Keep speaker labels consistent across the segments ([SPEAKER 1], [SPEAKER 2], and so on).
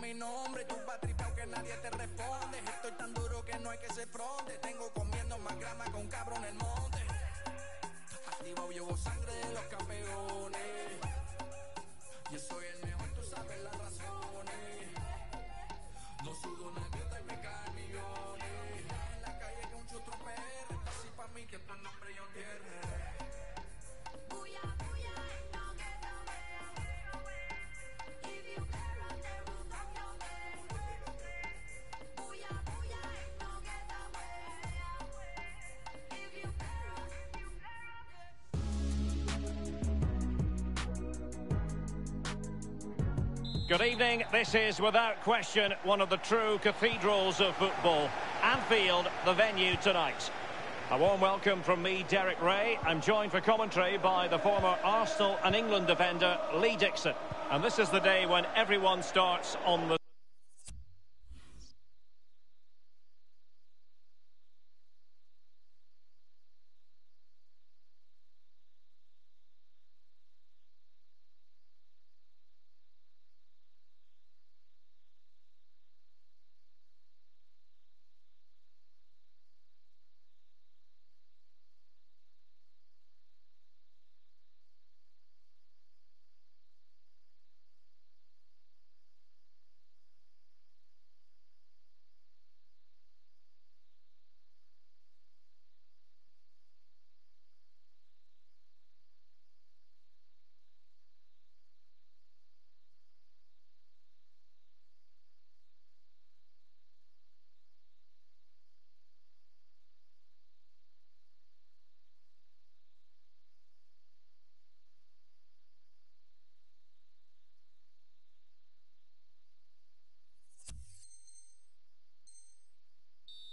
[SPEAKER 1] mi nombre. Tú vas que nadie te responde. Estoy tan duro que no hay que se fronte. Tengo comiendo más grama con un cabro en el monte. Sangre de los campeones. Yo soy el mejor, tú sabes las razones. No sudo una que tu nombre yo entierre.
[SPEAKER 2] Booyah, booyah, ain't no get. If you care, I'll never come your way. Booyah, booyah, ain't no get away. If you care, if you care.
[SPEAKER 3] Good evening. This is without question one of the true cathedrals of football. Anfield, the venue tonight. A warm welcome from me, Derek Rae. I'm joined for commentary by the former Arsenal and England defender, Lee Dixon. And this is the day when everyone starts on the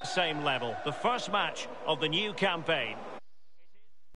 [SPEAKER 3] same level. The first match of the new campaign.